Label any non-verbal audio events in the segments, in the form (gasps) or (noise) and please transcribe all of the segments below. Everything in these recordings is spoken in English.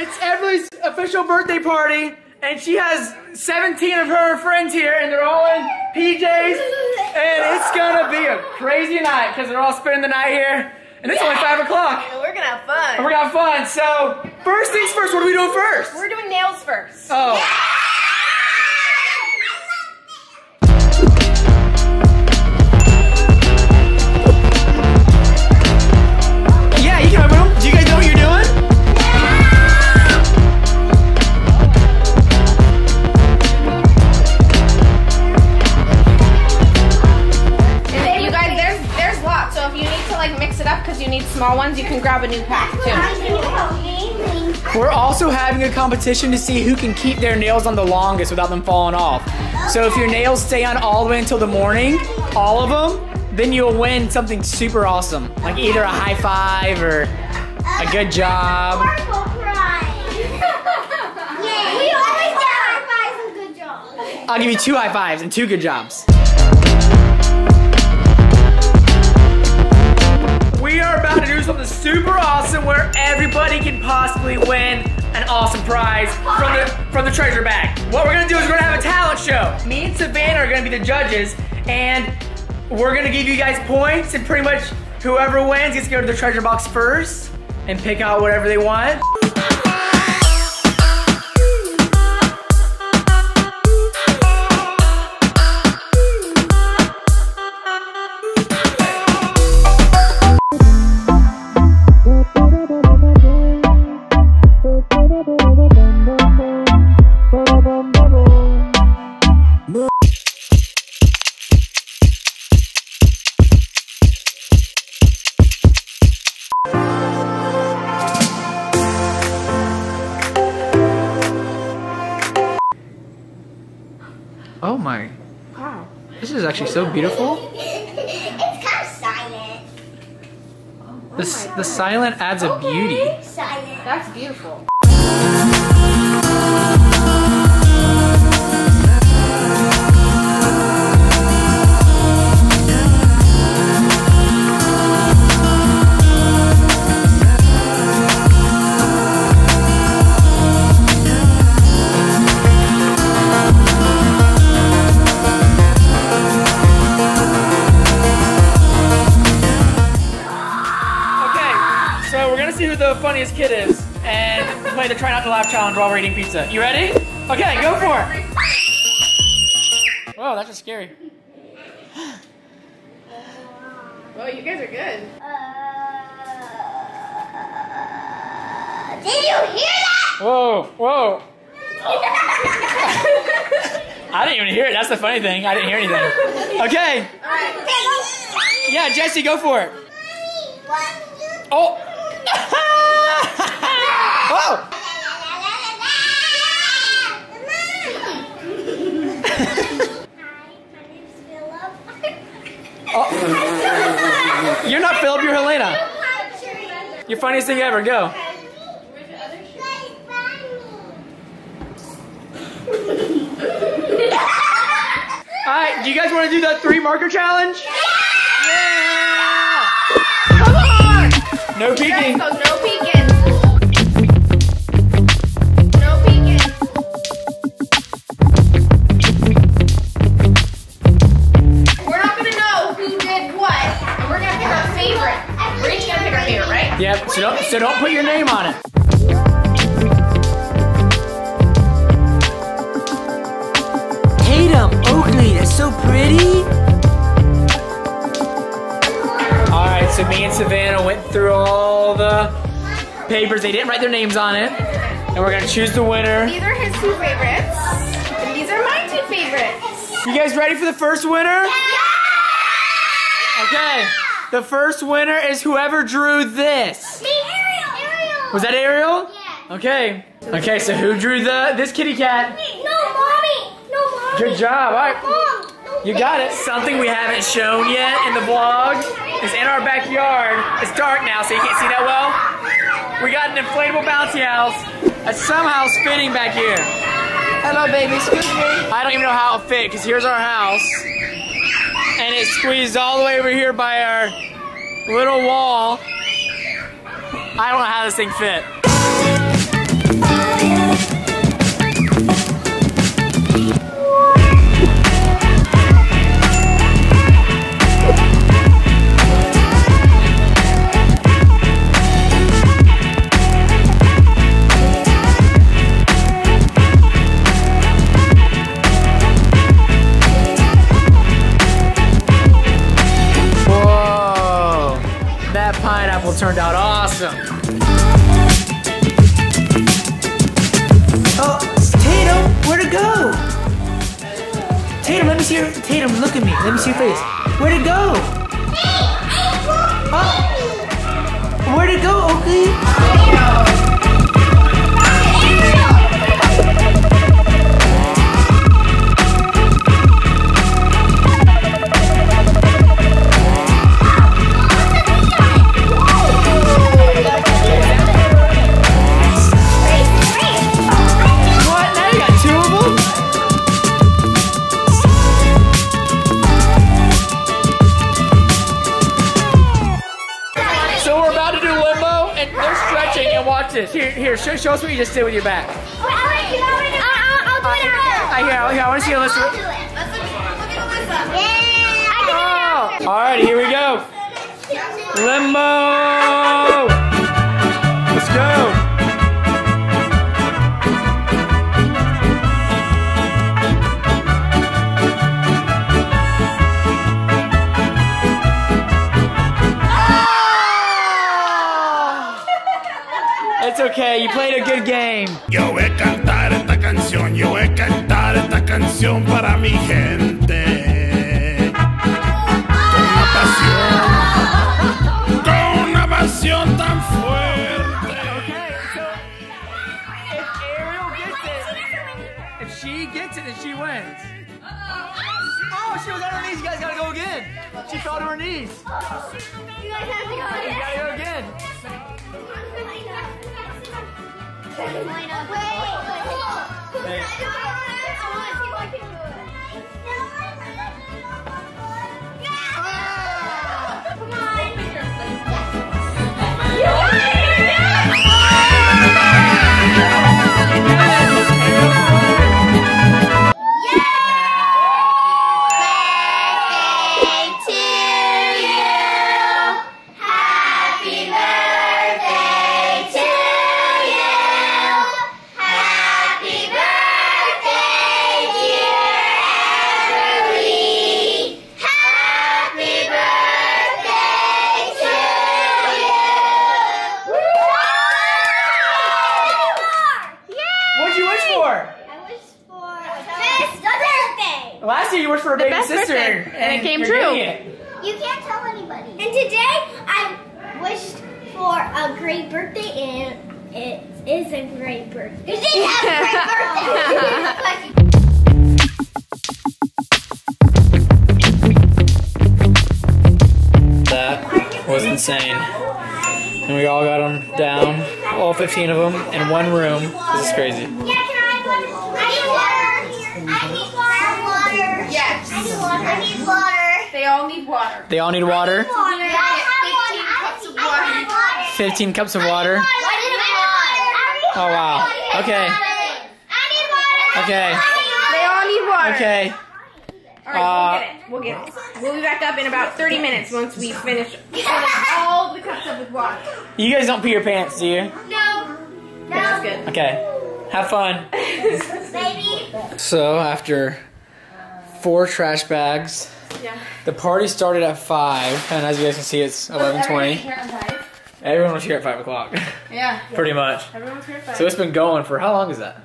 It's Everly's official birthday party, and she has 17 of her friends here, and they're all in PJs, and it's gonna be a crazy night because they're all spending the night here, and it's only 5 o'clock. And we're gonna have And fun. we're gonna have fun. So, first things first, what are we doing first? We're doing nails first. Oh. Yeah, small ones, you can grab a new pack too. We're also having a competition to see who can keep their nails on the longest without them falling off. So if your nails stay on all the way until the morning, all of them, then you'll win something super awesome. Like either a high five or a good job. Purple prize. Yay. We always get high fives and good job. I'll give you two high fives and two good jobs. We are about to do something super awesome where everybody can possibly win an awesome prize from the from the treasure bag. What we're gonna do is we're gonna have a talent show. Me and Savannah are gonna be the judges, and we're gonna give you guys points, and pretty much whoever wins gets to go to the treasure box first and pick out whatever they want. Silent adds a beauty. Silent. That's beautiful. Who the funniest kid is and play the try not to laugh challenge while we're eating pizza. You ready? Okay, go for it. Whoa, that's just scary. Well, you guys are good. Uh, did you hear that? Whoa, whoa. (laughs) I didn't even hear it. That's the funny thing. I didn't hear anything. Okay, yeah, Jesse, go for it. Oh. (laughs) oh. oh. You're not Philip. You're Helena. Your funniest thing ever. Go. All right, do you guys want to do the three marker challenge? Yeah! Come on! No peeking. so no peeking. So don't so don't put your name on it. Tatum Oakley, that's so pretty. All right, so me and Savannah went through all the papers. They didn't write their names on it, and we're gonna choose the winner. These are his two favorites, and these are my two favorites. You guys ready for the first winner? Yeah! Okay. The first winner is whoever drew this. Me, Ariel. Ariel. Was that Ariel? Yeah. Okay. Okay, so who drew the this kitty cat? No, mommy. No, mommy. Good job. All right. Mom. You got it. Something we haven't shown yet in the vlog is in our backyard. It's dark now, so you can't see that well. We got an inflatable bouncy house that's somehow spinning back here. Hello, baby. Excuse me. I don't even know how it fit, because here's our house. And it's squeezed all the way over here by our little wall. I don't know how this thing fit. Turned out awesome. Oh, Tatum, where'd it go? Tatum, let me see your, Tatum, look at me. Let me see your face. Where'd it go? Oh, (gasps) where'd it go, Oakley? Here, here, show, show us what you just did with your back. I'll do it after. I hear, here, I want to see Alyssa. I'll do it. Let's look, look at Alyssa. Yeah. I can do it Oh, all right, here we go. Limbo. Let's go. It's okay. You played a good game. Yo voy a cantar esta canción, yo voy a cantar esta canción para mi gente. Con una pasión, con una pasión tan fuerte. Okay, so if Ariel gets it, if she gets it, then she wins. Oh, she was on her knees. You guys gotta go again. She fell to her knees. You guys have to go You gotta go again. Wait. Wait. I want to see if I can do And we all got them down, all 15 of them, in one room. This is crazy. Yeah, can I have one? I need water. I need water. Yes. I need water. I need water. They all need water. They all need water. Water. I have one. 15 cups of I water. have water. 15 cups of water. I need water. Oh, wow. Okay. I need water. Okay. They all need water. Okay. All right, Uh, we'll get it. We'll get it. We'll be back up in about 30 minutes once we finish filling all the cups up with water. You guys don't pee your pants, do you? No. That's No. good. Okay. Have fun. Baby. So after four trash bags, Yeah. the party started at five, and as you guys can see, it's 11:20. Everyone was here at five o'clock, Yeah. pretty much. Everyone's here at five. So it's been going for how long is that?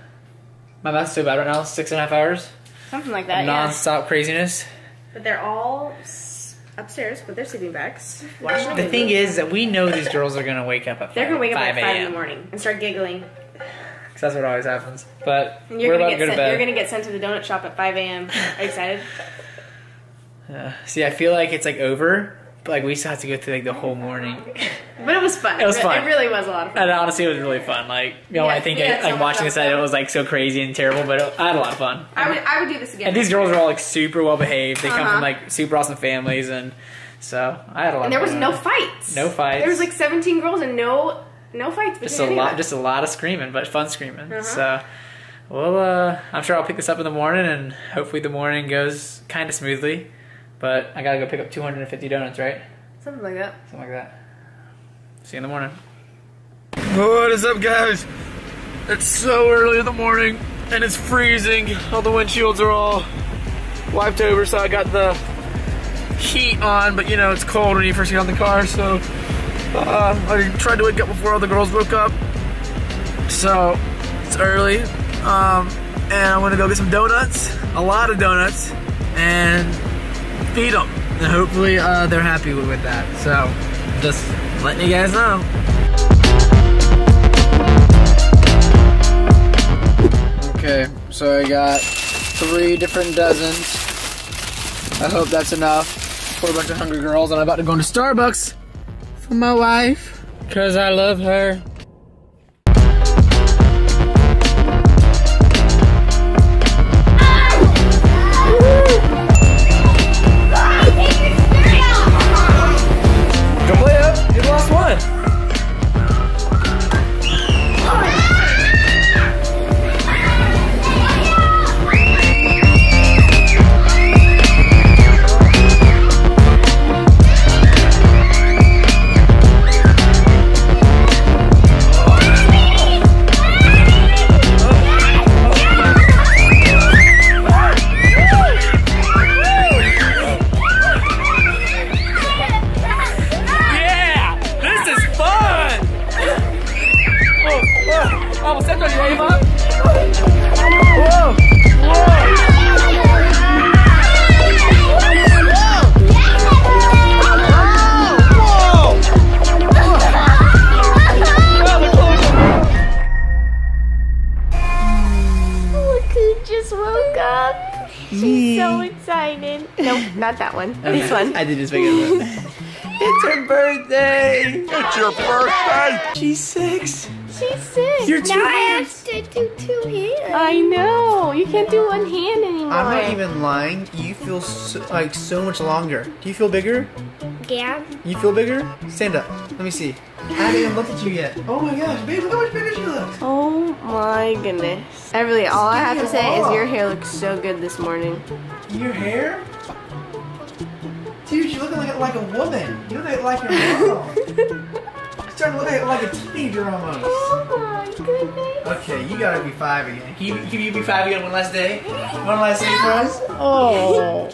My math's so bad right now. Six and a half hours. Something like that, yeah. Non-stop craziness. But they're all upstairs with their sleeping bags. Watching The thing is that we know these girls are gonna wake up at. they're gonna wake up 5 at five in the morning and start giggling. 'Cause that's what always happens. But And you're we're gonna about to get go to sent. bed. You're gonna get sent to the donut shop at 5 a.m. Are you excited? Yeah. (laughs) Uh, see, I feel like it's like over, but like we still have to go through like the whole morning. (laughs) But it was fun. It was fun. It really was a lot of fun. and honestly, it was really fun. Like you know, Yeah, I think it, like watching this, it was like so crazy and terrible, but it, I had a lot of fun. I would. I would do this again. And these girls are all like super well behaved. They come Uh-huh. from like super awesome families, and so I had a lot. And there was no fights. No fights. There was like 17 girls and no no fights. just a lot, just a lot of screaming, but fun screaming. Uh-huh. So, well, uh, I'm sure I'll pick this up in the morning, and hopefully the morning goes kind of smoothly. But I gotta go pick up 250 donuts, right? something like that. Something like that. See you in the morning. What is up, guys? It's so early in the morning, and it's freezing. All the windshields are all wiped over, so I got the heat on, but you know, it's cold when you first get on the car, so Uh, I tried to wake up before all the girls woke up. So, it's early. Um, and I'm gonna go get some donuts, a lot of donuts, and feed them. And hopefully uh, they're happy with that. So, just letting you guys know. Okay, so I got three different dozens. I hope that's enough for a bunch of hungry girls. And I'm about to go into Starbucks for my wife. Cause I love her. This one. I did just make it (laughs) It's her birthday! It's your birthday! She's six! She's six. You're two Now I hands! have to do two hands. I know. You can't do one hand anymore. I'm not even lying. You feel so, like so much longer. Do you feel bigger? Yeah. You feel bigger? Stand up. Let me see. I haven't even looked at you yet. Oh my gosh, babe, look how much bigger she looks. Oh my goodness. I really, all I have to say is your hair looks so good this morning. Your hair? Dude, you're looking like, like a woman. You look like your mom. You're starting to look like, like a teenager almost. Oh my goodness. Okay, you gotta be five again. Can you, can you be five again one last day? One last day for us? (laughs) Oh.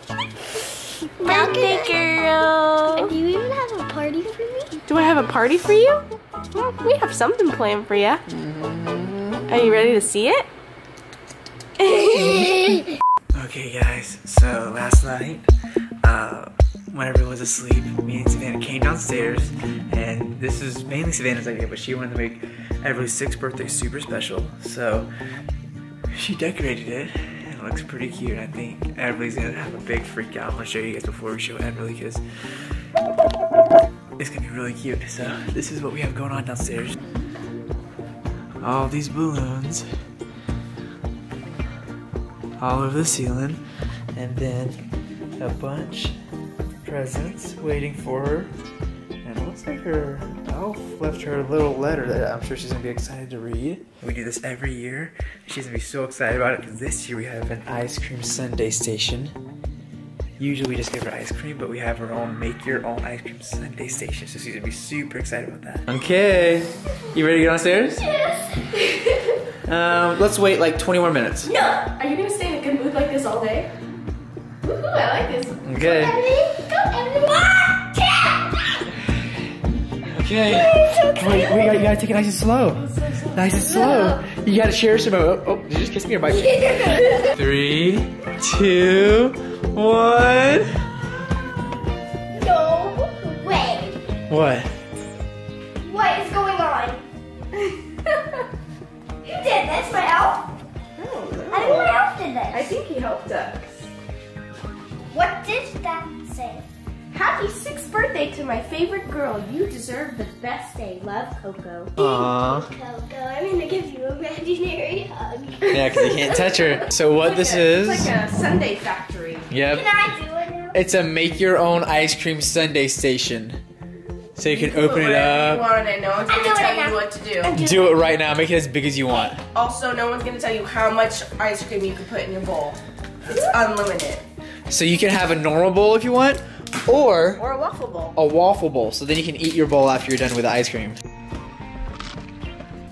Birthday girl. Do you even have a party for me? Do I have a party for you? Well, we have something planned for you. Are you ready to see it? (laughs) (laughs) Okay, guys. So last night, uh, when everyone was asleep, me and Savannah came downstairs, and this is mainly Savannah's idea, but she wanted to make Everly's sixth birthday super special. So she decorated it. and It looks pretty cute. I think Everly's gonna have a big freak out. I'm gonna show you guys before we show Everly because it's gonna be really cute. So this is what we have going on downstairs. All these balloons all over the ceiling, and then a bunch presents waiting for her. And it looks like her elf left her a little letter that I'm sure she's gonna be excited to read. We do this every year. She's gonna be so excited about it because this year we have an ice cream sundae station. Usually we just give her ice cream, but we have our own make your own ice cream sundae station. So she's gonna be super excited about that. Okay, you ready to get downstairs? (laughs) Um, let's wait like 20 more minutes. Yeah. Are you gonna stay in a good mood like this all day? Woohoo, I like this. Okay. Emily, go, Emily. Okay. Wait, wait, you gotta take it nice and slow. Nice and slow. You gotta share some. Oh, oh, did you just kiss me or bite me? Three, two, one. No way. What? What is going on? you did this, my elf. I don't know. I think my elf did this. I think he helped us. What did that say? Happy sixth birthday to my favorite girl. You deserve the best day. Love, Coco. Aww. Coco, I'm gonna give you a imaginary hug. Yeah, because you can't touch her. So what this is? It's like a sundae factory. Yep. Can I do it now? It's a make your own ice cream sundae station. So you can open it up. want and no one's gonna tell you now. what to do. Do it right now. Make it as big as you want. Also, no one's gonna tell you how much ice cream you can put in your bowl. It's unlimited. So you can have a normal bowl if you want, or Or a waffle bowl. a waffle bowl. So then you can eat your bowl after you're done with the ice cream.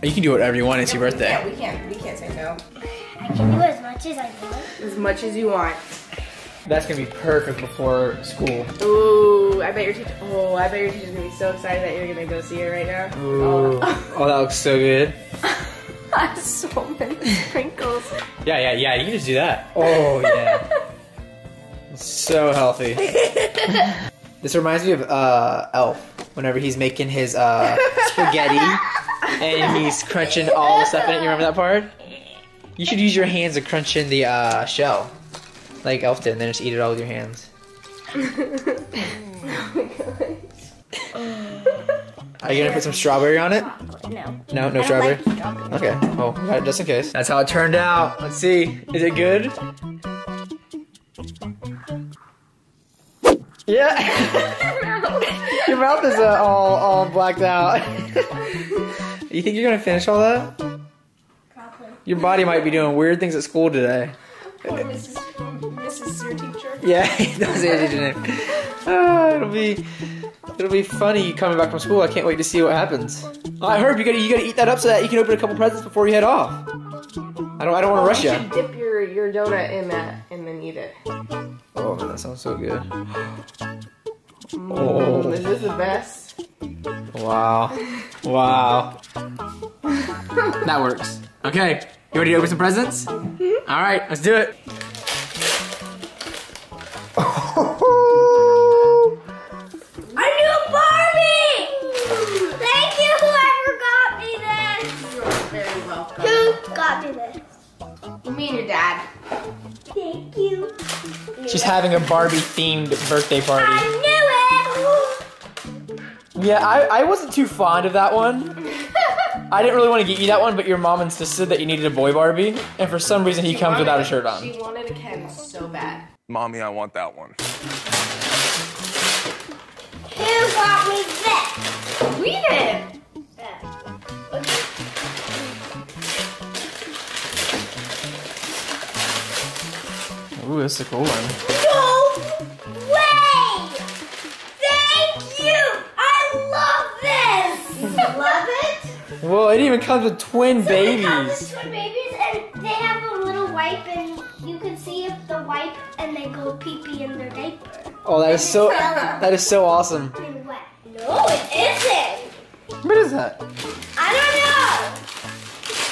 You can do whatever you want. It's your birthday. Yeah, we can't. We can't say no. I can do as much as I want. As much as you want. That's gonna be perfect before school. Ooh, I bet your teacher. Oh, I bet your teacher's gonna be so excited that you're gonna go see her right now. Ooh. Oh, oh that looks so good. (laughs) Oh, so many sprinkles. Yeah, yeah, yeah. You can just do that. Oh yeah. (laughs) so healthy. (laughs) this reminds me of uh, Elf. Whenever he's making his uh, (laughs) spaghetti and he's crunching all the stuff in it. You remember that part? You should use your hands to crunch in the uh, shell, like Elf did, and then just eat it all with your hands. Are you gonna put some strawberry on it? No. No, no strawberry. like strawberry. Okay. Well, we got it just in case. That's how it turned out. Let's see. Is it good? Yeah. (laughs) Your mouth is uh, all all blacked out. you think you're gonna finish all that? Probably. Your body might be doing weird things at school today. Mrs. Mrs. Your teacher. Yeah, that's the teacher name. Ah, it'll be it'll be funny coming back from school. I can't wait to see what happens. I heard you gotta you gotta eat that up so that you can open a couple presents before you head off. I don't I don't want to rush You you. should dip your, your donut in that and then eat it. Oh man, that sounds so good. Mm, Oh. Is this the best? Wow. Wow. that works. Okay. You ready to open some presents? Mm-hmm. All right, let's do it. (laughs) having a Barbie themed birthday party. I knew it. Yeah, I, I wasn't too fond of that one. I didn't really want to get you that one, but your mom insisted that you needed a boy Barbie, and for some reason he comes without a shirt on. She wanted a Ken so bad. Mommy, I want that one. Who got me this? We did. Ooh, that's a cool one. Whoa, it even comes with twin They come babies. with twin babies and they have a little wipe and you can see if the wipe and they go pee pee in their diaper. Oh, that is so that is so awesome. And what? No, it isn't! What is that? I don't know!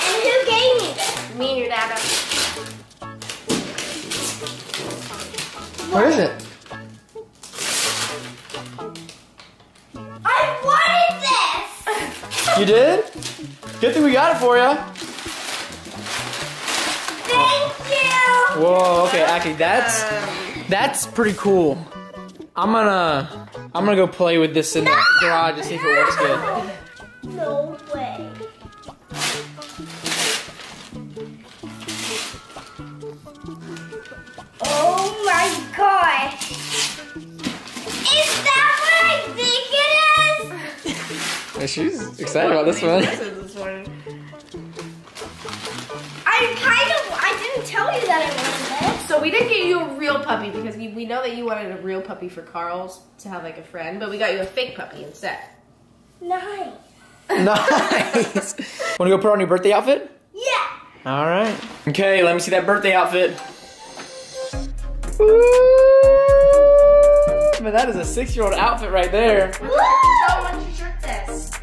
And who gave me this? Me and your dad. What is it? You did? Good thing we got it for you. Thank you! Whoa, okay, actually that's that's pretty cool. I'm gonna I'm gonna go play with this in the garage to see if it works good. No Yeah, (laughs) She's excited about this one. This one. I kind of, I didn't tell you that I wanted So we didn't get you a real puppy because we, we know that you wanted a real puppy for Carl's to have like a friend, but we got you a fake puppy instead. this. Nice. (laughs) Nice. Wanna go put on your birthday outfit? Yeah. All right. Okay, let me see that birthday outfit. Ooh, man, that is a six-year-old outfit right there. Woo!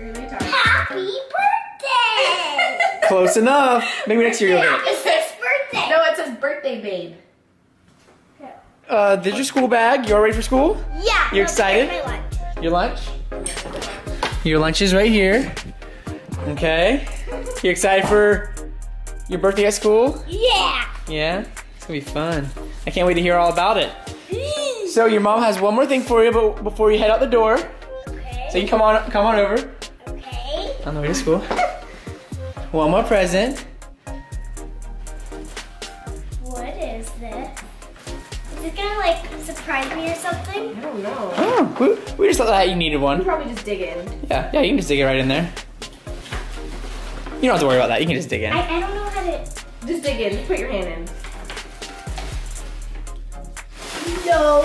Really tired. Happy birthday! (laughs) Close enough. Maybe next year you'll get it. Happy sixth birthday. No, it says birthday babe. Uh, did your school bag? You all ready for school? Yeah. You excited? My lunch. Your lunch? Your lunch is right here. Okay. You excited for your birthday at school? Yeah. Yeah? It's gonna be fun. I can't wait to hear all about it. So your mom has one more thing for you but before you head out the door. Okay. So you come on come on over Okay. On the way to school. One more present. What is this? Is it gonna like surprise me or something? I don't know. Oh, we, we just thought that you needed You one. probably just dig in. Yeah, yeah, you can just dig it right in there. You don't have to worry about that. You can just dig in. I, I don't know how to. Just dig in. Just put your hand in. No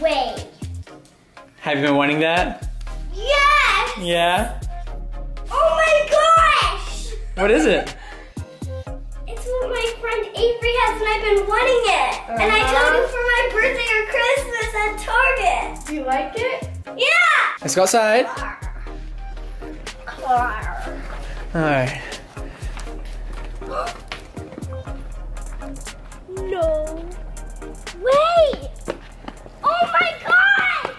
way. Have you been wanting that? Yes. Yeah. My gosh. What is it? It's what my friend Avery has, and I've been wanting it. And I told Uh-huh. you for my my birthday or Christmas at Target. Do you like it? Yeah. Let's go outside. All right. No. Wait. Oh my god.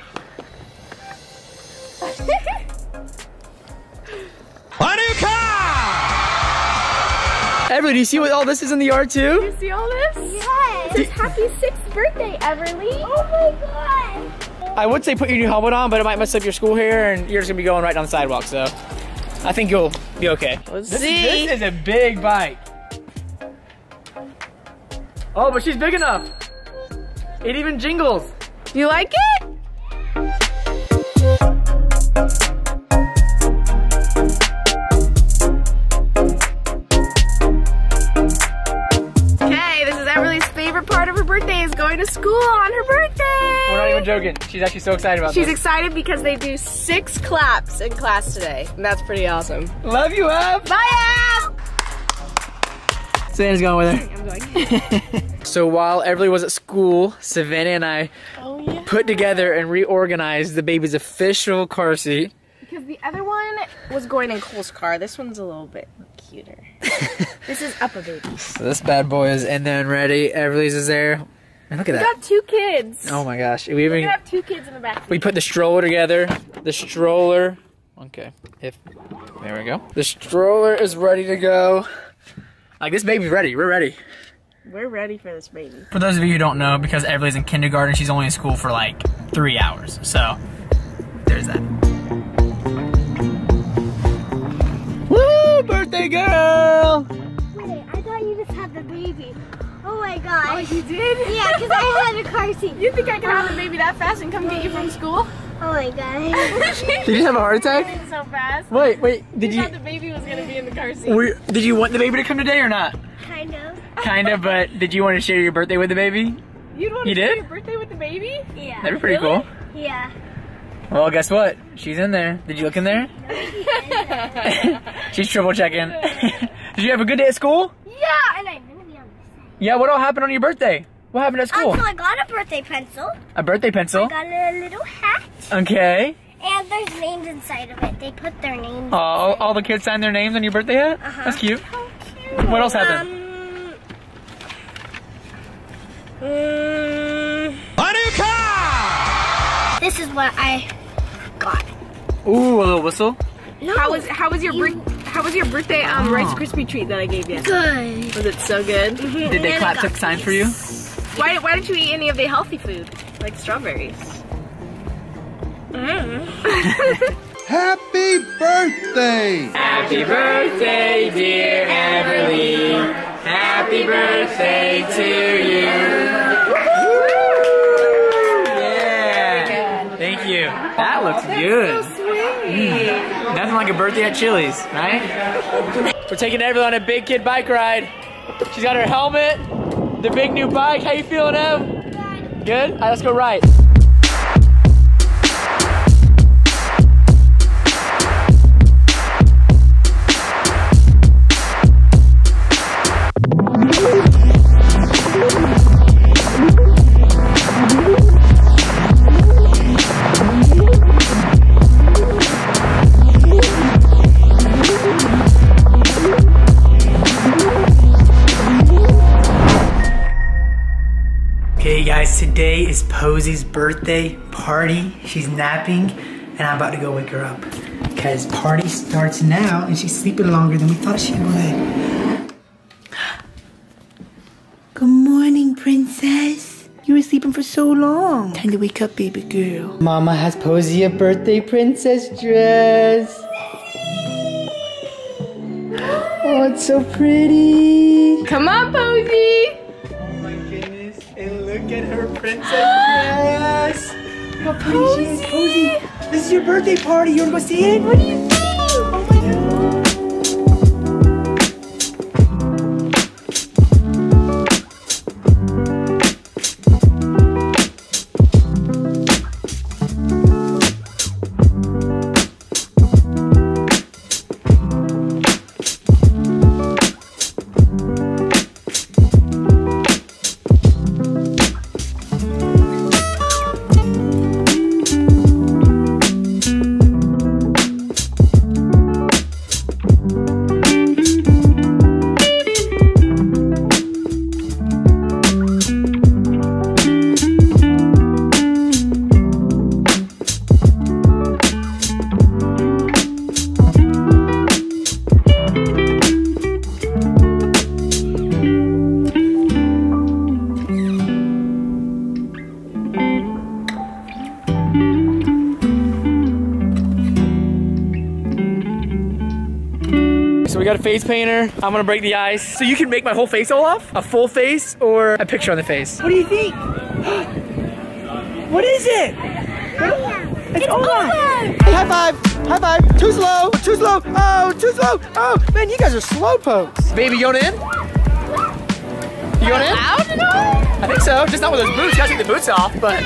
Everly, do you see what all this is in the yard too? You see all this? yes. It's happy sixth birthday, Everly. Oh my god. I would say put your new helmet on, but it might mess up your school hair, and you're just gonna be going right down the sidewalk. So, I think you'll be okay. Let's This, see. this is a big bike. Oh, but she's big enough. It even jingles. You like it? Not joking. She's actually so excited about it. She's this. excited because they do six claps in class today, and that's pretty awesome. Love you, Ab. Bye, Ab! Savannah's going with her. I'm going. (laughs) So while Everly was at school, Savannah and I Oh yeah. put together and reorganized the baby's official car seat. Because the other one was going in Cole's car. This one's a little bit cuter. (laughs) this is up a baby. So this bad boy is in there and ready. Everly's is there. And look at We that. got two kids. Oh my gosh. We We're even gonna have two kids in the back. we put the stroller together. The stroller. Okay. If there we go. The stroller is ready to go. Like this baby's ready. We're ready. We're ready for this baby. For those of you who don't know, because Everly's in kindergarten, she's only in school for like three hours. So there's that. Woo! Birthday girl! Wait, I thought you just had the baby. Oh my gosh. Oh, you did? Yeah, because I had a car seat. You think I can have a baby that fast and come get you from school? Oh my god. (laughs) Did you have a heart attack? so fast. Wait, wait. Did You you? thought the baby was gonna be in the car seat. Were, did you want the baby to come today or not? kind of. Kind of, but did you want to share your birthday with the baby? You'd want You to share did? your birthday with the baby? Yeah. That'd be pretty Really? cool. Yeah. Well, guess what? She's in there. Did you look in there? (laughs) (laughs) She's triple checking. Did you have a good day at school? Yeah, and I'm gonna be on this side. Yeah, what all happened on your birthday? What happened at school? Um, so I got a birthday pencil. A birthday pencil. I got a little hat. Okay. And there's names inside of it. They put their names. Oh, all, all the kids signed their names on your birthday hat? Uh-huh. That's cute. How cute. What else happened? Um, mm, this is what I got. Ooh, a little whistle. No. How was how was your bir- how was your birthday um Rice Krispie treat that I gave you? good? Was it so good? Did they clap I got took signs for you? Why why didn't you eat any of the healthy food like strawberries? (laughs) Happy birthday! Happy birthday, dear Everly. Happy birthday to you. Yeah. Thank you. That looks good. So Mm. Nothing like a birthday at Chili's, right? We're taking Everly on a big kid bike ride. She's got her helmet, the big new bike. How you feeling, Ev? Good? All right, let's go right. Birthday party. She's napping, and I'm about to go wake her up. Because party starts now, and she's sleeping longer than we thought she would. Good morning, princess. You were sleeping for so long. Time to wake up, baby girl. Mama has Posie a birthday princess dress. Oh, it's so pretty. Come on, Posie! Her princess dress. How pretty she is. Posie, this is your birthday party. You wanna go see it? What do you face painter. I'm gonna break the ice. So you can make my whole face all off? A full face or a picture on the face? What do you think? (gasps) what is it? It's, Ola. Hey, high five. High five. Too slow. Too slow. Oh, too slow. Oh, man, you guys are slow pokes. Baby, you going in? You going in? Allowed to know? I think so. Just not with those boots. You gotta take the boots off, but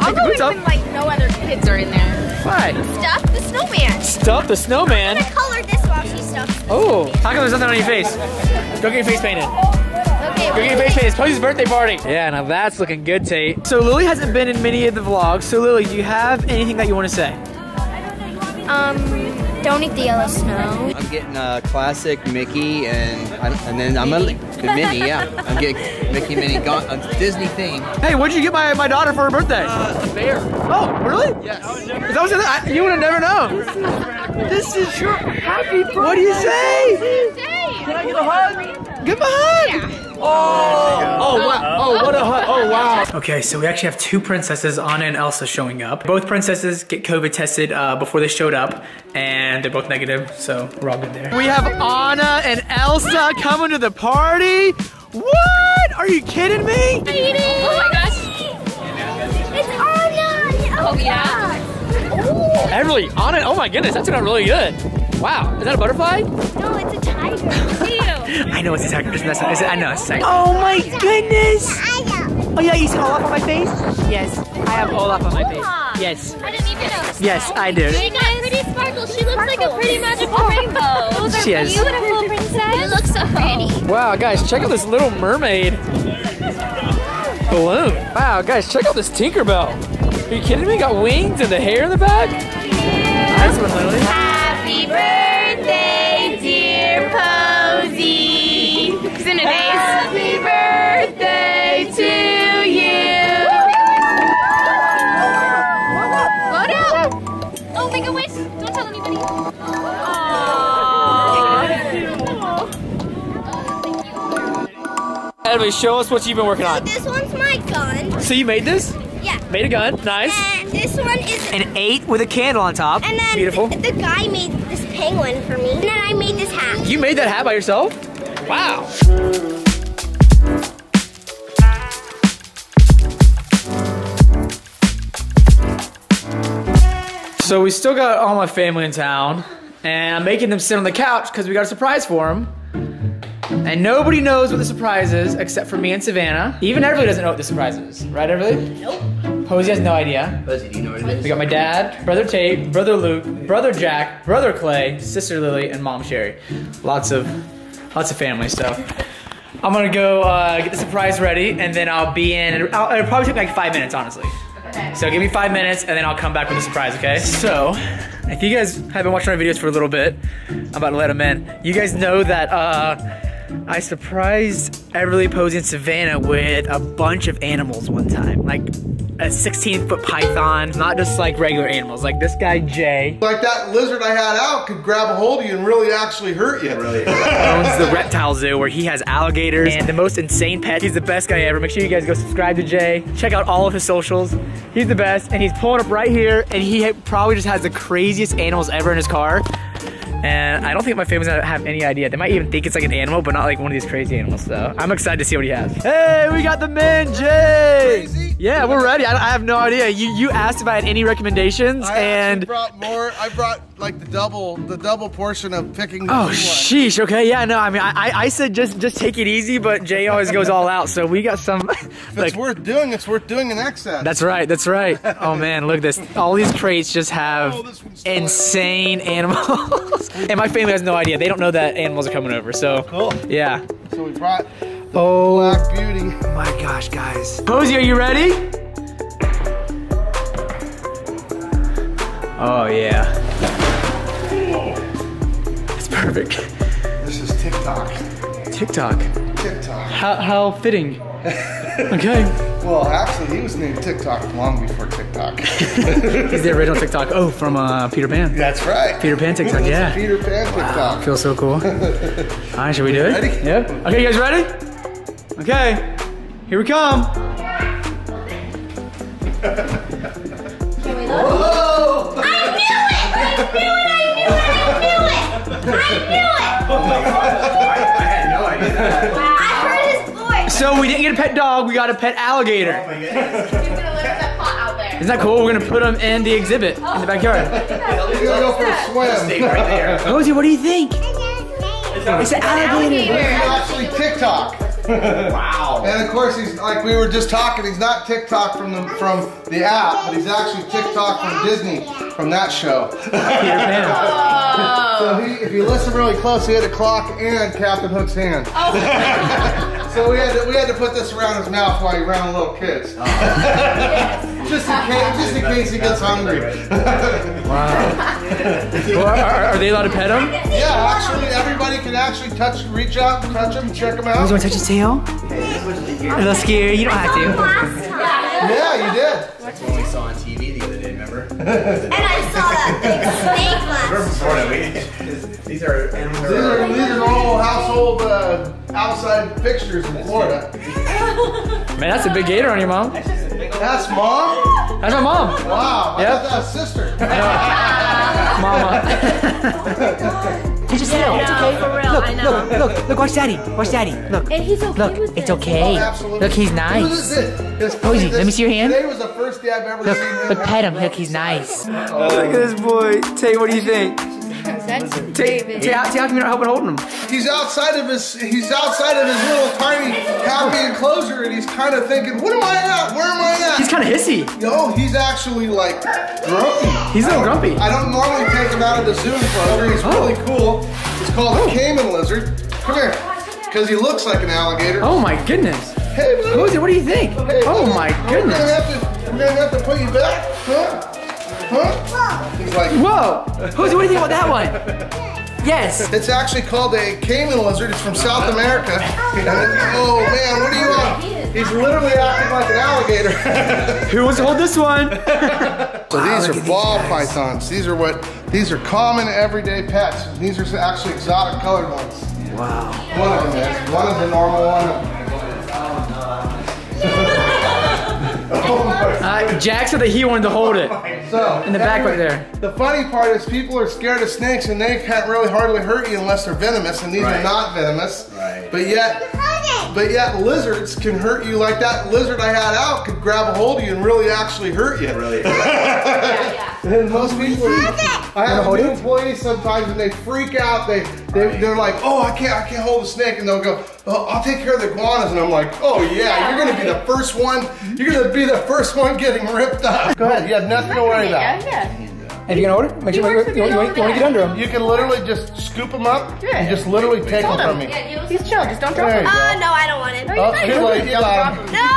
I'll take the go boots in off. when like no other kids are in there. Fine. Stuff the snowman. Stuff the snowman. Oh, how come there's nothing on your face? Go get your face painted. Okay. Go get your face painted. It's Posie's birthday party. Yeah, now that's looking good, Tate. So Lily hasn't been in many of the vlogs. So Lily, do you have anything that you want to say? Um, don't eat the yellow snow. I'm getting a classic Mickey and and then I'm a the Minnie. Yeah, I'm getting Mickey Minnie Ga- a Disney theme. Hey, what'd you get my, my daughter for her birthday? Uh, a bear. oh, really? Yes. Is that what you, I, you would have never known. This is your happy birthday. What do you say? Can I get a hug? Give him a hug. Oh, oh, wow. Oh, what a hug. Oh, wow. Okay, so we actually have two princesses, Anna and Elsa, showing up. Both princesses get COVID tested uh, before they showed up, and they're both negative, so we're all good there. We have Anna and Elsa coming to the party. What? Are you kidding me? Oh my gosh. It's Anna. Oh yeah. Everly, on it. oh my goodness, that turned out really good. Wow, is that a butterfly? No, it's a tiger. (laughs) I know it's a tiger. Just messing. It's a, I know it's a tiger. Oh my goodness! Oh yeah, you see Olaf on my face? Yes, I have Olaf on my face. Yes, I didn't even know. yes, I do. She got pretty sparkles. She looks like a pretty magical (laughs) rainbow. Those are She is. beautiful, princess. You look so oh. pretty. Wow, guys, check out this little mermaid (laughs) balloon. Wow, guys, check out this Tinkerbell. Are you kidding me? Got wings and the hair in the back. Nice one, Lily. Happy birthday, dear Posie. She's in a daze. Happy birthday to you. What up? Oh, make a wish. Don't tell anybody. Everybody, show us what you've been working on. This one's my gun. So you made this? Yeah. Made a gun. Nice. And this one is. An eight with a candle on top. And then Beautiful. The, the guy made this penguin for me. And then I made this hat. You made that hat by yourself? Wow. So we still got all my family in town, and I'm making them sit on the couch because we got a surprise for them. And nobody knows what the surprise is except for me and Savannah. Even Everly doesn't know what the surprise is, right, Everly? Nope. Posie has no idea. Buzzy, do you know what it We got my dad, brother Tate, brother Luke, brother Jack, brother Clay, sister Lily, and mom Sherry. Lots of, lots of family stuff. I'm gonna go uh, get the surprise ready, and then I'll be in. I'll, it'll probably take like five minutes, honestly. So give me five minutes, and then I'll come back with the surprise. Okay? So, if you guys have been watching our videos for a little bit, I'm about to let them in. You guys know that uh, I surprised Everly Posie and Savannah with a bunch of animals one time, like a 16 foot python, not just like regular animals, like this guy Jay Like that lizard I had out could grab a hold of you and really actually hurt you. Really? (laughs) owns the reptile zoo where he has alligators and the most insane pets. He's the best guy ever. Make sure you guys go subscribe to Jay. Check out all of his socials. He's the best and he's pulling up right here and he probably just has the craziest animals ever in his car. And I don't think my family's gonna have any idea. They might even think it's like an animal, but not like one of these crazy animals. So I'm excited to see what he has. Hey, we got the man, Jay. Yeah, we're ready. I, I have no idea. You you asked if I had any recommendations, I and brought more. I brought like the double, the double portion of picking. the Oh sheesh, okay, yeah, no, I mean, I, I- I said just just take it easy, but Jay always goes all out, so we got some, (laughs) If like, it's worth doing, it's worth doing in excess. that's right, that's right. Oh man, look at this, all these crates just have Oh, this one's still insane animals, (laughs) and my family has no idea, they don't know that animals are coming over, so, Cool. yeah. So we brought Oh Black Beauty. my gosh, guys. Posie, are you ready? Oh yeah. It's perfect. This is TikTok. TikTok. TikTok. How, how fitting. Okay. (laughs) Well, actually, he was named TikTok long before TikTok. (laughs) He's the original TikTok. Oh, from uh, Peter Pan. That's right. Peter Pan TikTok, That's yeah. Peter Pan TikTok. Feels so cool. (laughs) All right, should we do it? Ready? Yep. Okay, you guys ready? Okay. Here we come. I knew it! I knew it! I knew it! I knew it! I knew it! Oh I had no idea. I heard his voice. So we didn't get a pet dog, we got a pet alligator. Oh He's gonna live in that pot out there. Isn't that cool? We're gonna put him in the exhibit in the backyard. Oh, He's gonna go for a swim. Stay right there. Rosie, what do you think? It's an alligator. He's actually TikTok. Wow. And of course, he's like we were just talking. He's not TikTok from the from the app, but he's actually TikTok from Disney from that show. Peter Pan. (laughs) So he, if you listen really close, he had a clock and Captain Hook's hand. Oh. (laughs) so we had to we had to put this around his mouth while he ran little kids. Oh. (laughs) just in case, just in case he gets hungry. (laughs) wow. Well, are, are- are they allowed to pet him? yeah, actually, everybody can actually touch, reach out, and touch him, and check him You out. want to touch his tail? A little scary. You don't have to. Yeah, you did. That's what we saw on TV the other day, remember? And I saw that big snake last Florida. These are animals. These are these are normal household uh, outside fixtures in Florida. Man, that's a big gator on your mom. That's mom. That's my mom. Wow, I Yep. thought that was (laughs) (laughs) sister. Mama. Touch his tail. It's okay. Look, look, look, look. Watch daddy. Watch daddy. Look. And he's okay Look, with it's it. okay. Oh. Look, he's Look nice. at this. Posie, let me see your hand. Today was the first day I've ever Look, seen him. look, pet him. Look, he's nice. Look at this boy. Tay, what do you think? That's Tay, Tay, how, Tay, how come you're not helping holding him? He's outside of his he's outside of his little tiny happy enclosure and he's kind of thinking, what am I at? Where am I at? He's kind of hissy. No, he's actually like grumpy. He's a little grumpy. I don't normally take him out of the zoo enclosure. He's really oh. cool. He's called a oh. caiman lizard. Come here. Because he looks like an alligator. Oh my goodness. Hey, buddy. Posie, what do you think? Hey, Oh buddy. my We're gonna goodness. have to, we're gonna have to put you back. Huh? Huh? He's like, Whoa. Posie, what do you think about that one? (laughs) Yes. It's actually called a caiman lizard. It's from South America. And it- oh man, what are you want? He's literally acting like an alligator. (laughs) Who wants to hold this one? (laughs) so these are ball pythons. These are what these are common everyday pets. These are actually exotic colored ones. Wow. One of them is. One is the normal one. Oh, oh (laughs) my Uh, Jack said that he wanted to hold it. So In the back right there. The funny part is people are scared of snakes and they can't really hardly hurt you unless they're venomous, and these are not venomous. Right. But yet, but yet lizards can hurt you like that lizard I had out could grab a hold of you and really actually hurt you. Really? (laughs) And most people, I have new employees sometimes and they freak out. They, they they're like, oh, I can't I can't hold a snake, and they'll go, oh, I'll take care of the iguanas, and I'm like, oh yeah, you're gonna be the first one. You're gonna be the first one getting ripped up. Go ahead, you have nothing to worry about. If you're gonna hold make sure you, works you, you, you, want to get under him. You can literally just scoop them up and just literally take them from me. He's chill. Just don't drop him. go. Uh, no, I don't want it. Oh, too late, you got him. No!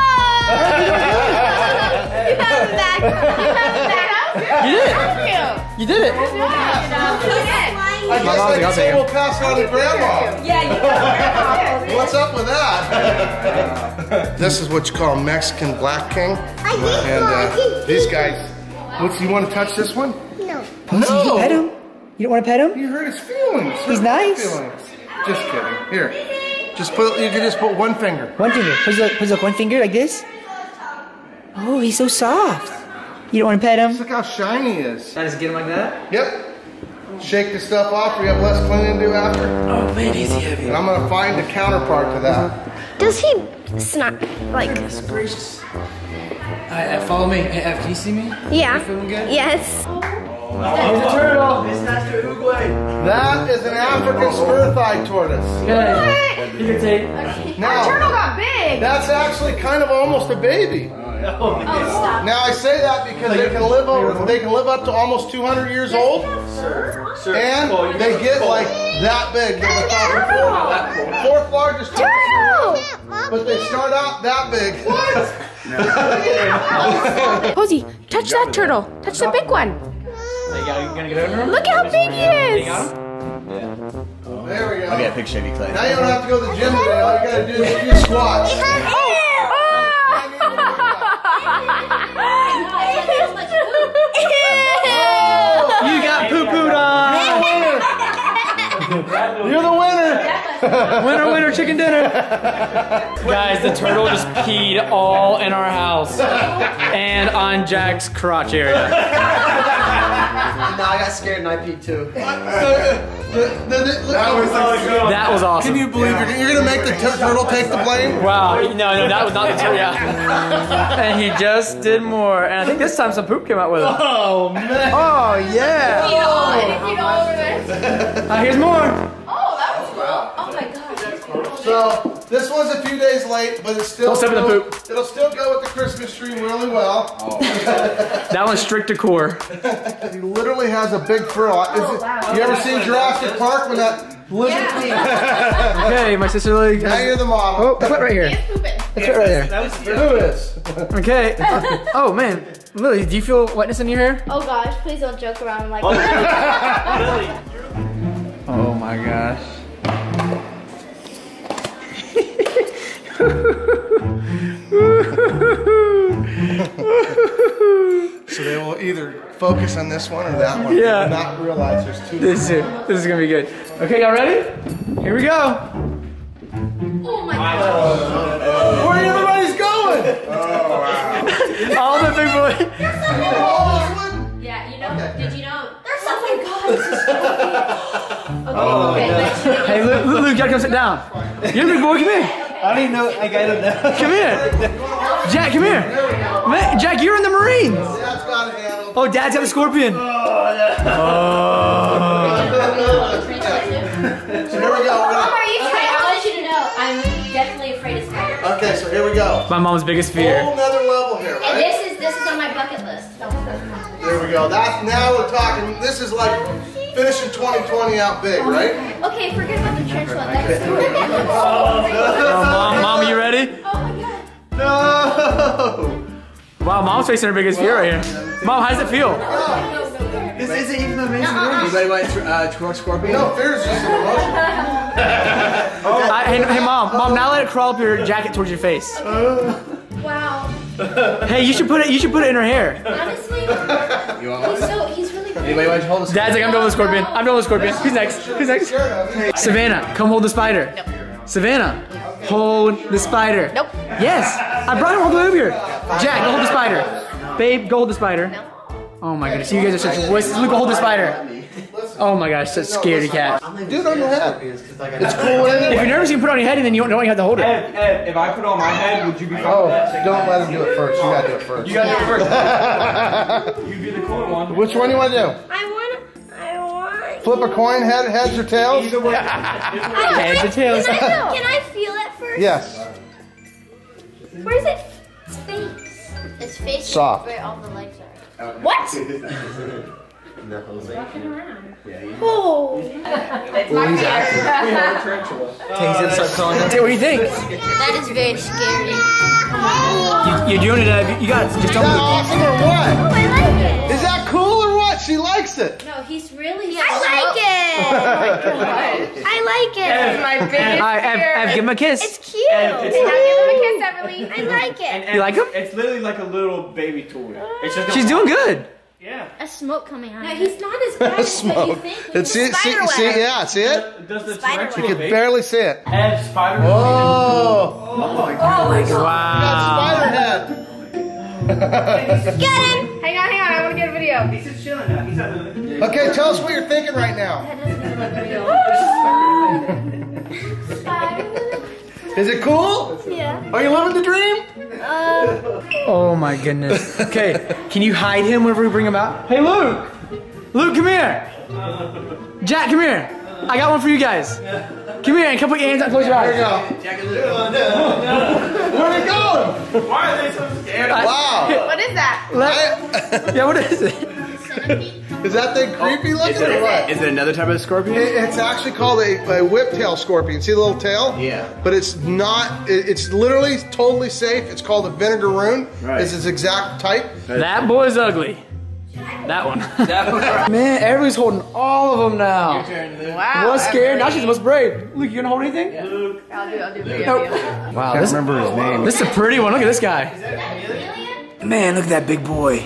(laughs) you have him back. You did it. You did it. I guess they I'll say take we'll pass it on to grandma. Yeah, (laughs) What's up with that? (laughs) this is what you call Mexican black king. And uh, these guys, what, you want to touch this one? No. No. Pet him. You don't want to pet him? You hurt his feelings. He's Hurt nice. Feelings. Just kidding. Here. Just put, you can just put one finger. One finger. Put look, put look, one finger like this. Oh, he's so soft. You don't want to pet him? Look how shiny he is. I just get him like that? Yep. Shake the stuff off. We have less cleaning to do after. Oh man, he's heavy. And I'm gonna find the counterpart to that. Does he snap like? Goodness gracious. Uh, follow me. Hey, F, can you see me? Yeah. feeling good? Yes. Here's a turtle. That is an African spur-thigh tortoise. Good. You can take. Now, Turtle got big. that's actually kind of almost a baby. Oh, stop. Now I say that because they can live over, they can live up to almost 200 years old, and they get like that big. They're the fourth, fourth largest tortoise, but they start out that big. (laughs) Posie, touch that turtle. Touch the big one. You gonna get under him? Look how big he is. Yeah. There we go. I'll get a picture of you, Clay. Now you don't have to go to the gym today. All you gotta do is do squats. You're the winner. Winner, winner, chicken dinner. (laughs) Guys, the turtle just peed all in our house and on Jack's crotch area. (laughs) I got scared and I peed too. (laughs) That was That was awesome. Can you believe you're, you're gonna make the turtle take the blame? Wow, no, no, that was not the turtle. Yeah. (laughs) and he just did more. And I think this time some poop came out with him. Oh man. Oh, yeah. Eat all, and if you go over this. Uh, here's more. Oh, that was cool. Oh my god. So this was a few days late, but it's still Don't step in the it'll- poop. It'll still go with the Christmas tree really well. Oh. That one's strict decor. (laughs) He literally has a big frill. Is oh, it- You ever seen Jurassic Park when that lizard? (laughs) Okay, my sister Lily. Now you're the model. Oh, that's it right here. He's pooping. That's it right there. Who is? Okay. (laughs) Oh, man. Lily, do you feel wetness in your hair? Oh gosh, please don't joke around like Oh, my gosh. So they will either focus on this one or that one. Yeah. Not realize there's two. This is, this is gonna be good. Okay, y'all ready? Here we go. Oh my god. Where everybody's going? Oh (laughs) wow. All the big boy. Yeah, you know, did you know? There's Oh my god. Oh, Okay, okay, let's do it. Hey, Luke, Luke, Luke, you gotta come sit down. You're a big boy, come here. I don't even know. Like, I don't know. Come here. Jack, come here. Man, Jack, you're in the Marines. That's got it handled. Oh, Dad's got a scorpion. Oh, oh. So (laughs) here we go. We're Mom, are you Okay, trying? I want you to know, I'm definitely afraid of spiders. Okay, so here we go. My mom's biggest fear. Whole nother level here, And this is this is on my bucket list. There we go. That now we're talking. This is like finishing 2020 out big, right? Okay, forget about the trench one. That's (laughs) Oh, mom, mom, are you ready? Oh my god. No. Wow, mom's facing her biggest fear right here. Mom, how does it feel? This isn't even amazing. Anybody want to uh, twirl scorpion? No, fear is just an emotion. (laughs) I, hey, hey, mom, mom, now let it crawl up your jacket towards your face. (laughs) Wow. Hey, you should put it. You should put it in her hair. Honestly, You want he's one? Anybody want to hold this? Dad's like, I'm doing the scorpion. I'm doing the scorpion. Who's next? Who's next? Savannah, come hold the spider. Savannah, hold the spider. Nope. Yes, I brought him all the way over here. Jack, go hold the spider. Babe, go hold the spider. Oh my goodness, you guys are such voices. Luke, go hold the spider. Oh my gosh, such scaredy cat. Dude, on your head. It's cool If you're nervous, you can put it on your head and then you don't, don't have to hold it. Ed, Ed, if I put it on my head, would you be fine Oh, with that? don't let him do it first. You gotta do it first. You gotta do it first. (laughs) You'd be the cool one. Which one do you want to do? I want. I want. Flip a coin, head, heads or tails? Either way. (laughs) Heads or tails. Can I, can I feel it first? Yes. Where's it? Its face. Its face. is Soft. Where all the legs are. Oh, what? (laughs) Oh. He's gonna start calling them. What do you think? That is very scary. You, you're doing it. Uh, you got it. Just Is don't that awesome or what? Oh, I like it. Is that cool or what? She likes it. No, he's really. I like it. I like it. my biggest All right, Ev, Ev, give him a kiss. It's cute. And it's Now give him a kiss, Everly. I like it. And You like 'em? It's literally like a little baby toy. It's just. She's doing good. Yeah. A smoke coming out. No, he's not as bad as what you think. It's, see, see, Spider see, web. yeah, see it? Does the Spider tarantula You can barely see it. Ed, spider. Oh, Oh my oh god. Wow. spider head. Get him. Hang on, hang on. I want to get a video. He's just chilling now. He's not doing Okay, tell us what you're thinking right now. (laughs) (laughs) Is it cool? Yeah. Are you living the dream? Uh, Oh my goodness. Okay, can you hide him whenever we bring him out? Hey, Luke. Luke, come here. Jack, come here. I got one for you guys. Come here and come put your hands up. Close your eyes. There you eyes. go. Jack Luke. (laughs) Where'd it go? Why are they so scared? Wow. What is that? Let- yeah, what is it? Is that thing creepy oh, looking Is or it, what? is it another type of scorpion? It- It's actually called a, a whiptail scorpion. See the little tail? Yeah. But it's not, it- it's literally totally safe. It's called a vinegaroon. Right. It's its exact type. That boy's ugly. That one. That one. (laughs) Man, everybody's holding all of them now. Turn, Luke. Wow. Was scared. Now she's the most brave. Luke, you gonna hold anything? Luke, I'll do, I'll do video. Nope. Wow, this, remember his name. this is a pretty one. Look at this guy. Man, look at that big boy.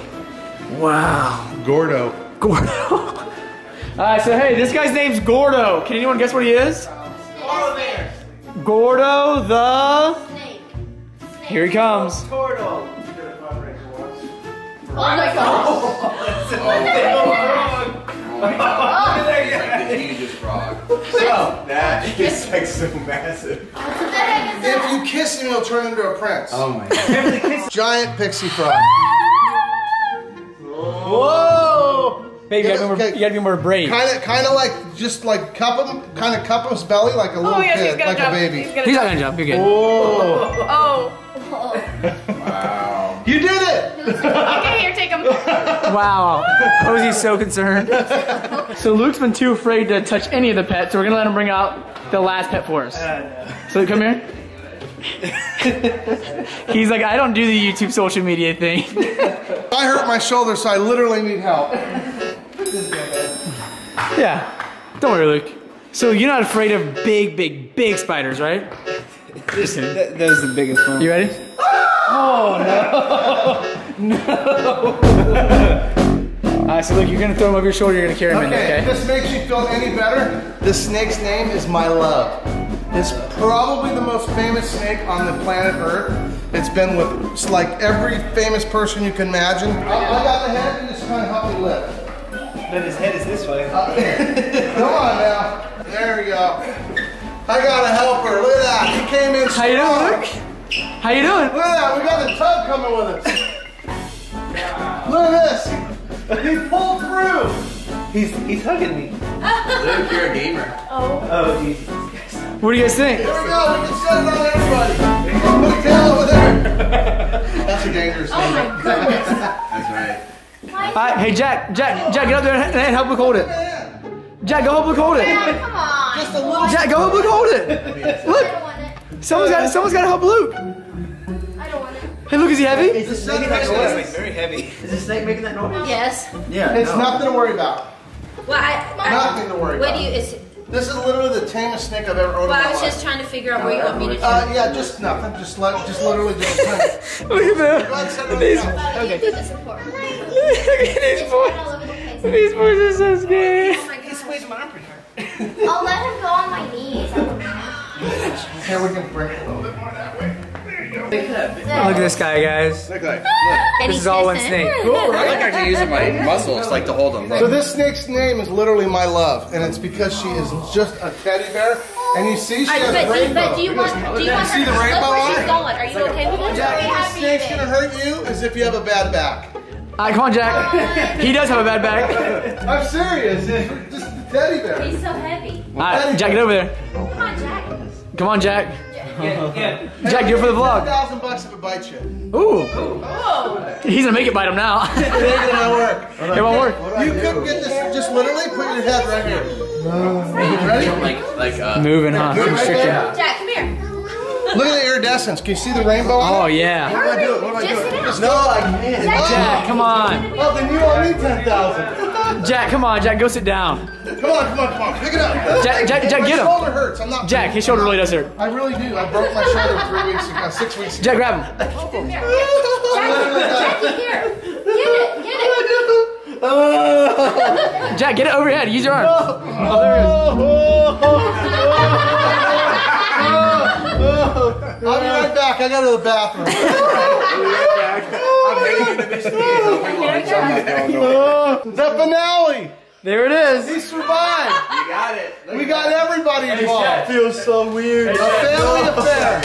Wow. Gordo. Gordo. (laughs) All right, so hey, this guy's name's Gordo. Can anyone guess what he is? Gordo the. Snake. Here he comes. Gordo. Oh, oh my god. my god. Like the hugest frog. So, That (laughs) is like so massive. If you kiss him, he'll turn into a prince. Oh my (laughs) god. Giant pixie frog. Whoa! Baby, you gotta, be more, Okay. you gotta be more brave. Kind of, kind of like just like cup him, kind of cup his belly like a oh, little Oh, yes, he's kid, like jump. a baby. He's gonna He's not jump. gonna jump. You're good. Oh, Oh. (laughs) Wow. you did it! Okay, here, take him. (laughs) Wow. How was he so concerned? (laughs) so Luke's been too afraid to touch any of the pets, so we're gonna let him bring out the last pet for us. So come here. He's like, I don't do the YouTube social media thing. I hurt my shoulder, so I literally need help. Yeah. Don't worry, Luke. So you're not afraid of big, big, big spiders, right? Just kidding. That, that was the biggest one. You ready? Oh no! (laughs) No! Alright, so look, you're gonna throw him over your shoulder, you're gonna carry him in Okay, there, if this makes you feel any better, this snake's name is My Love. It's probably the most famous snake on the planet Earth. It's been with it's like every famous person you can imagine. I, I got the head, you just kind of help me lift. Then his head is this way. Uh, (laughs) come on now. There we go. I got a helper. Look at that. He came in How you doing, Luke? How you doing? Look at that. We got the tub coming with us. Look at this. He pulled through. He's he's hugging me. Luke, you're a gamer. Oh. Oh Jesus. What do you guys think? Here we go. We can set it on everybody. Put a tail over there. That's a dangerous thing. Oh my goodness. That's right. Alright, hey Jack, Jack, Jack, get up there and and help Luke hold it. Jack, go help Luke hold it. Come on. Just a little. Jack, go help Luke hold it. Look, don't it. someone's got, someone's got to help Luke. I don't want it. Hey, Luke, is he heavy? Is this snake making that noise? very heavy. Is this snake making that noise? Yes. Yeah. It's nothing to worry about. Well, I, Nothing to worry what about. do you? Is, This is literally the tamest snake I've ever owned well, in I my was life. just trying to figure out where you want me to. do Uh, yeah, just nothing. Just let, just literally just. (laughs) Go ahead, Look at that. set it on These, the couch. But you do the support. look at these It's boys. all over the place. These boys are so scared. I'll let him go on my knees. I. Here we can bring it a little bit more that way. Look at this guy, guys. Look like, look. This is all one snake. Cool, right? I like actually using my muscles like to hold them. So this snake's name is literally my love, and it's because she is just a teddy bear. And you see, she Alright, has but, do, rainbow. but do you want? Do you want see her the rainbow look where she's going? Are you okay with it? Jack, this snake's gonna hurt you as if you have a bad back. Alright, come on, Jack. (laughs) He does have a bad back. I'm serious. (laughs) Just a teddy bear. He's so heavy. Alright, Jack, get over there. Come on, Jack. Come on, Jack. Yeah, yeah. Jack, do it for the vlog. thousand bucks if it bites you. Ooh. He's gonna make it bite him now. (laughs) It ain't gonna work. it won't work. You could get this. Just literally put your head right here. Ready? Like, like, uh, Moving, huh? Right Constricted. there. Jack, come here. Look at the iridescence. Can you see the rainbow Oh it? yeah. What do I do? What do I Just do? down. No, I can't. Jack, come on. Oh, then you owe me ten thousand. Jack, come on. Jack, go sit down. Come on, come on, come on. Pick it up. Jack, Jack, Jack, get him. shoulder hurts. I'm not. Jack, his shoulder really does hurt. I really do. I broke my shoulder three weeks ago, six weeks ago. Jack, grab him. (laughs) Jack, Jackie, here. Get it. Get it. (laughs) Jack, get it over your head. Use your arms. Oh, there it is. (laughs) Oh, Oh, oh, oh. I'll be right back. I gotta go to the bathroom. (laughs) (laughs) the finale. There it is. He survived. You got it. We got everybody involved. Feels so weird. A family affair.